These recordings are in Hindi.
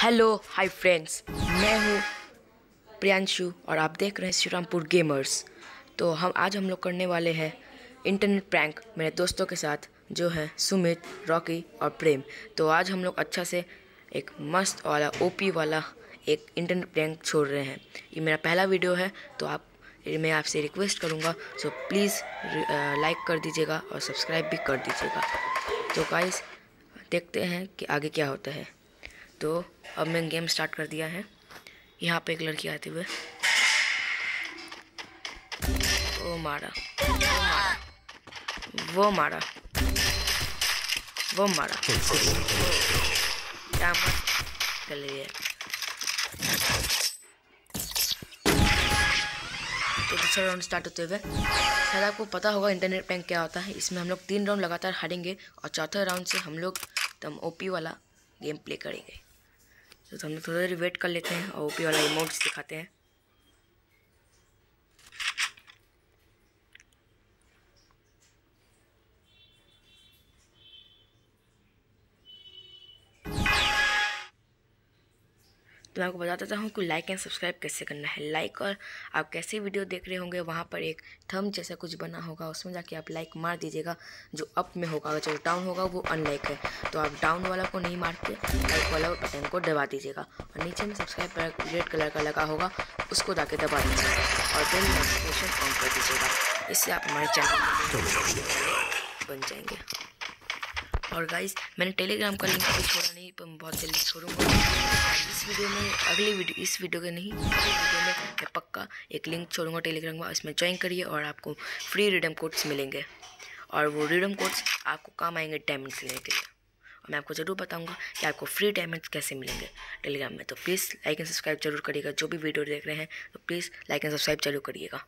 हेलो हाय फ्रेंड्स मैं हूँ प्रियांशु और आप देख रहे हैं श्रीरामपुर गेमर्स तो हम आज हम लोग करने वाले हैं इंटरनेट प्रैंक मेरे दोस्तों के साथ, जो है सुमित, रॉकी और प्रेम. तो आज हम लोग अच्छा से एक मस्त वाला ओपी वाला एक इंटरनेट प्रैंक छोड़ रहे हैं. ये मेरा पहला वीडियो है तो आप, मैं आपसे रिक्वेस्ट करूँगा सो प्लीज़ लाइक कर दीजिएगा और सब्सक्राइब भी कर दीजिएगा. तो गाइस देखते हैं कि आगे क्या होता है. तो अब मैं गेम स्टार्ट कर दिया है। यहाँ पे एक लड़की आते हुए वो मारा। वो मारा। वो मारा। चल है? तो दूसरा राउंड स्टार्ट होते हुए, शायद आपको पता होगा इंटरनेट बैंक क्या होता है। इसमें हम लोग तीन राउंड लगातार हारेंगे और चौथा राउंड से हम लोग एकदम ओपी वाला गेम प्ले करेंगे। तो हम लोग थोड़ी देर वेट कर लेते हैं और ओपी वाला इमोट्स दिखाते हैं। तो मैं आपको बता देता हूँ कि लाइक एंड सब्सक्राइब कैसे करना है? लाइक और आप कैसे वीडियो देख रहे होंगे? वहाँ पर एक थम जैसा कुछ बना होगा। उसमें जाके आप लाइक मार दीजिएगा। जो अप में होगा जो डाउन होगा वो अनलाइक है। तो आप डाउन वाला को नहीं मार के लाइक वाला बटन को दबा दीजिएगा। और नीचे में सब्सक्राइब पर रेड कलर का लगा होगा उसको जाके दबा दीजिएगा। और फिर नोटिफिकेशन ऑन कर दीजिएगा। इससे आप हमारे चैनल बन जाएँगे। और गाइस मैंने टेलीग्राम का लिंक भी छोड़ा नहीं, पर मैं बहुत जल्दी छोड़ूँगा। इस वीडियो में, अगली वीडियो इस वीडियो के नहीं, अगली वीडियो में मैं पक्का एक लिंक छोड़ूँगा टेलीग्राम का, इसमें ज्वाइन करिए और आपको फ्री रिडम कोड्स मिलेंगे। और वो रिडम कोड्स आपको काम आएँगे डायमंड्स लेने के लिए और मैं आपको ज़रूर बताऊँगा कि आपको फ्री डायमंड्स कैसे मिलेंगे टेलीग्राम में। तो प्लीज़ लाइक एंड सब्सक्राइब ज़रूर करिएगा। जो भी वीडियो देख रहे हैं तो प्लीज़ लाइक एंड सब्सक्राइब ज़रूर करिएगा।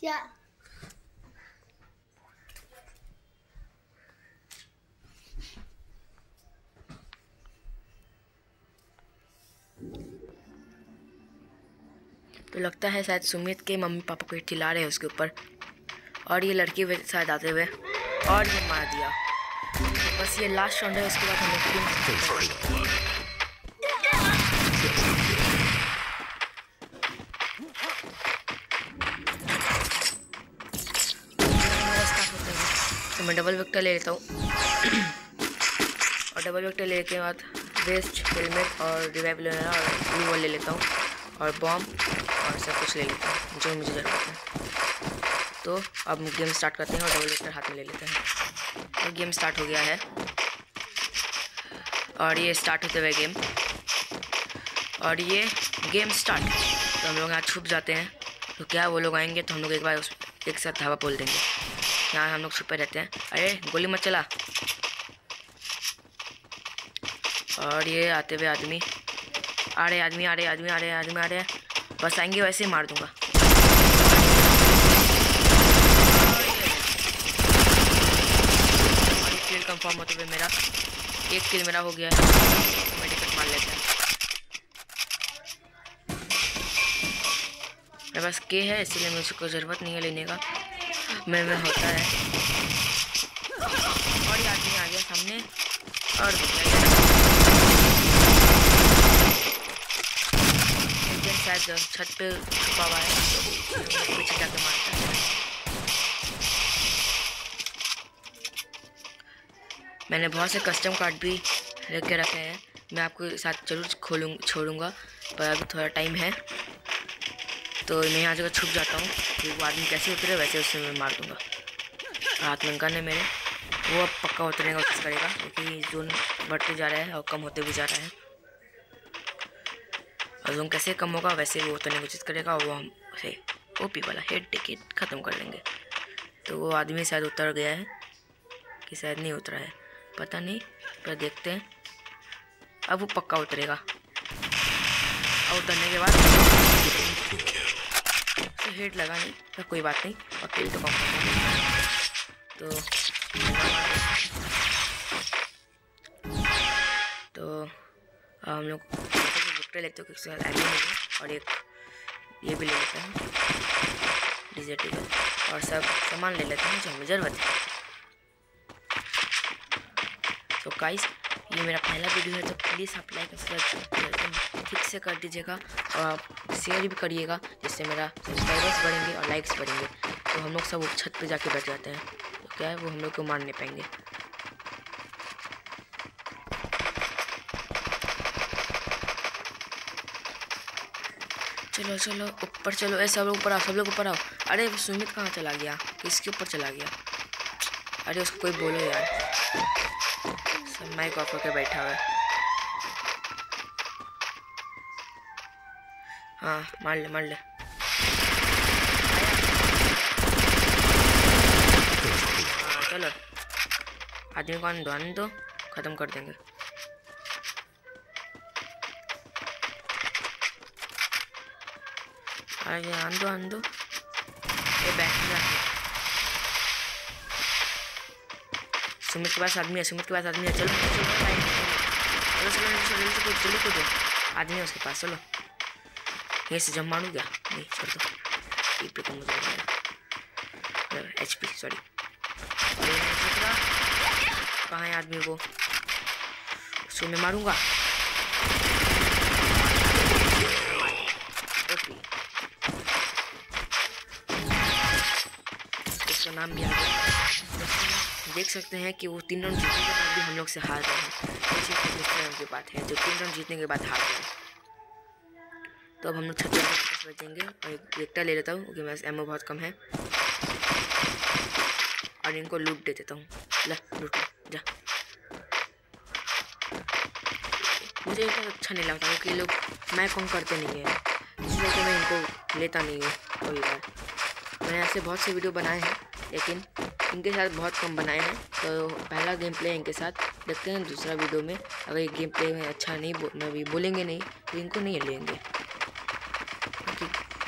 क्या तो लगता है शायद सुमित के मम्मी पापा को चिल्ला रहे हैं उसके ऊपर। और ये लड़की शायद आते हुए और ये मार दिया। बस ये लास्ट राउंड है, उसके बाद हमें तो मैं डबल विक्टर ले लेता हूँ। और डबल विक्टर लेने के बाद वेस्ट हेलमेट और रिवाइव ले लेना और ब्लू वॉल ले लेता हूँ। और बॉम्ब और सब कुछ ले लेता हूँ, जो मुझे ज़रूरत है। तो अब गेम स्टार्ट करते हैं और डबल विक्टर हाथ में ले लेते हैं। तो गेम स्टार्ट हो गया है। और ये स्टार्ट होते हुए गेम और ये गेम स्टार्ट तो हम लोग यहाँ छुप जाते हैं। तो क्या वो लोग आएँगे तो हम लोग एक बार एक साथ धावा बोल देंगे। यहाँ हम लोग छुपे रहते हैं। अरे, गोली मत चला। और ये आते हुए आदमी। आ रहे आदमी, आ रहे आदमी, आ रहे आदमी, आ रहे बस आएँगे, वैसे ही मार दूँगा। किल कंफर्म होते हुए मेरा एक किल मेरा हो गया है। मेडिकट मार लेते हैं। मेरे पास के है, इसीलिए मुझे कोई ज़रूरत नहीं है लेने का। मेरे में होता है। और ये आदमी आ गया सामने। और शायद छत पे छुपा हुआ है। तो पीछे जाके मारता है। मैंने बहुत से कस्टम कार्ड भी रख के रखे हैं। मैं आपको साथ ज़रूर खोलूँ, छोड़ूँगा, पर अभी थोड़ा टाइम है। तो मैं यहाँ जगह छुप जाता हूँ। कि वो आदमी कैसे उतरे, वैसे उससे मैं मार दूँगा। हाथ में गन है मेरे। वो अब पक्का उतरने का कोशिश करेगा, क्योंकि जोन बढ़ते जा रहा है और कम होते भी जा रहा है। और जोन कैसे कम होगा, वैसे वो उतरने की कोशिश करेगा और वो हम उसे ओपी वाला हेड टिकट ख़त्म कर लेंगे। तो वो आदमी शायद उतर गया है, कि शायद नहीं उतरा है। पता नहीं, पर देखते हैं। अब वो पक्का उतरेगा। और उतरने के बाद हेड लगा नहीं पर कोई बात नहीं, और किल तो तो तो हम लोग विक्टर लेते हो लेंगे और एक ये भी ले लेते हैं डिजर्टेबल और सब सामान ले लेते हैं जो हमें ज़रूरत है। तो गाइस ये मेरा पहला वीडियो है तो प्लीज़ आप लाइक सब्सक्राइब ठीक से कर दीजिएगा, और आप शेयर भी करिएगा, जिससे मेरा सब्सक्राइबर्स बढ़ेंगे और लाइक्स बढ़ेंगे। तो हम लोग सब छत पे जाके बैठ जाते हैं। तो क्या है, वो हम लोग को मार नहीं पाएँगे? चलो चलो, ऊपर चलो। ऐसा सब लोग ऊपर आओ, सब लोग ऊपर आओ। अरे, सुमित कहाँ चला गया? किसके ऊपर चला गया? अरे, उसको कोई बोलो यार। सब माइक ऑफ़ करके बैठा हुआ है। हाँ मार ले मार ले हाँ चलो आदमी को आने दो ख़त्म कर देंगे अरे आन दो दो ये बैठ सुमित के पास आदमी है सुमित के पास आदमी है चलो चलो चलो चलो चलो चलो आदमी है उसके पास चलो यहीं से जम मारू क्या नहीं, छोड़ दो। ई पे को मुझे एच पी सॉरी कहाँ है आदमी को उसको मैं मारूँगा। उसका नाम भी आ गया देख सकते हैं कि वो तीन रन जीतने के बाद भी हम लोग से हार रहे हैं। ये चीज़ की बात है। जो तीन रन जीतने के बाद हार गए तो अब हम लोग छत्तीस बचेंगे और एक ले लेता हूँ क्योंकि मेरे एमओ बहुत कम है। और इनको लूट दे देता हूँ। ला लूट जा। मुझे इनको अच्छा नहीं लगता क्योंकि लोग मैं कम करते नहीं है। इसलिए तो मैं इनको लेता नहीं हूँ कभी बार। मैंने ऐसे बहुत से वीडियो बनाए हैं लेकिन इनके साथ बहुत कम बनाए हैं। तो पहला गेम प्ले इनके साथ देखते हैं दूसरा वीडियो में। अगर ये गेम प्ले में अच्छा नहीं बो, भी बोलेंगे नहीं तो इनको नहीं लेंगे।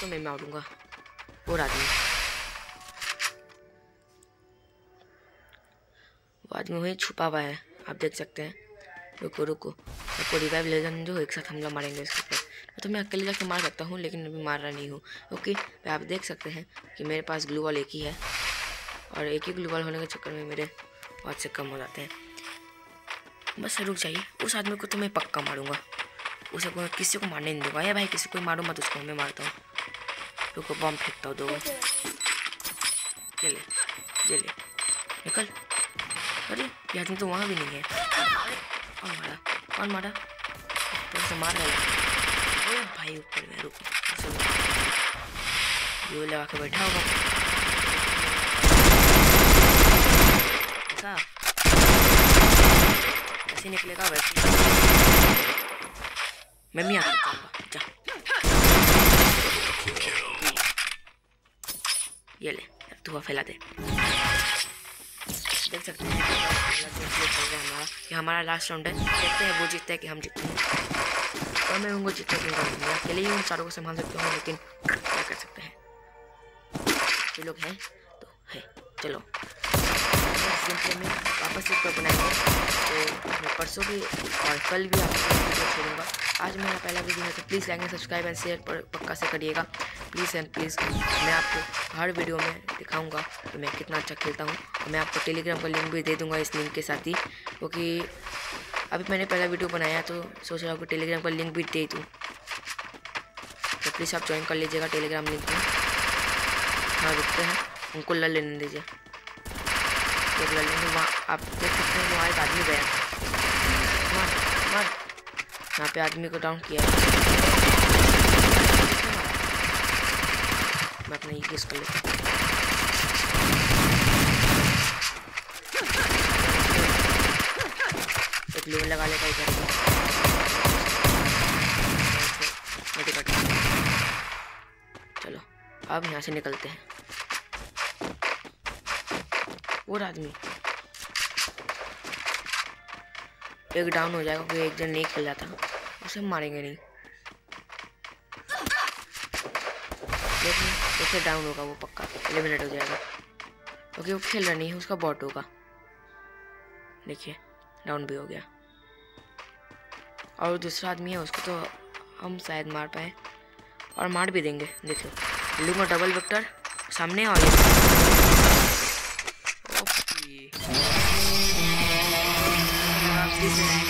तो मैं मारूँगा और आदमी वो आदमी वहीं छुपा हुआ है आप देख सकते हैं रुको रुको आपको रिवाइव ले जाने दो एक साथ हमला मारेंगे इसके ऊपर तो मैं अकेले जाके मार सकता हूँ लेकिन अभी मार रहा नहीं हूँ ओके तो आप देख सकते हैं कि मेरे पास ग्लू वॉल एक ही है और एक ही ग्लू वॉल होने के चक्कर में मेरे बहुत से कम हो जाते हैं बस रुक जाइए उस आदमी को तो मैं पक्का मारूँगा उसे को किसी को मारने नहीं दूँगा या भाई किसी को मारूँ मत उसको मैं मारता हूँ रुको बम फेंकता हूँ दो। ले ले ले ले, निकल। अरे, ये आदमी तो वहाँ भी नहीं है। कौन मारा? कौन मारा? तो मार रहा ओ भाई, ऊपर में रुको ये लगा के बैठा होगा। ऐसा? ऐसे निकलेगा वैसे। मैं भी आता जाऊँगा जा ये ले धुआँ फैला दे देख सकते हैं हमारा ये हमारा लास्ट राउंड है देखते हैं वो जीतते हैं कि हम जीतते हैं और मैं उनको जीतने के लिए अकेले ही उन चारों को संभाल सकता हूँ लेकिन क्या कर सकते हैं ये लोग हैं तो है चलो में वापस एक बार बनाएँगे तो मैं परसों भी और कल भी आपको वीडियो छोड़ूँगा आज मेरा पहला वीडियो है तो please like subscribe and share पर पक्का से करिएगा प्लीज़ एंड प्लीज़ मैं आपको हर वीडियो में दिखाऊँगा कि मैं कितना अच्छा खेलता हूँ मैं आपको टेलीग्राम का लिंक भी दे दूँगा इस लिंक के साथ ही क्योंकि अभी मैंने पहला वीडियो बनाया तो सोच रहा हूँ टेलीग्राम का लिंक भी दे दूँ तो प्लीज़ आप ज्वाइन कर लीजिएगा टेलीग्राम लिंक में हाँ रुकते हैं उनको लड़ लेने दीजिए लड़ लेंगे, वहाँ आप देख सकते हैं, वहाँ एक आदमी गया। मार यहाँ पे आदमी को डाउन किया मैं अपना ये केस कर लेता हूँ। ग्लू लगा लेता इधर। चलो, अब यहाँ से निकलते हैं। और आदमी एक डाउन हो जाएगा क्योंकि एक जन नहीं खेल जाता। उसे मारेंगे नहीं। देखिए उसे डाउन होगा वो पक्का। एलिमिनेट हो जाएगा। क्योंकि वो खेल रहा नहीं है, उसका बॉट होगा। देखिए डाउन भी हो गया। और दूसरा आदमी है, उसको तो हम शायद मार पाए। और मार भी देंगे, देखो लूँगा डबल विक्टर सामने और Thank you.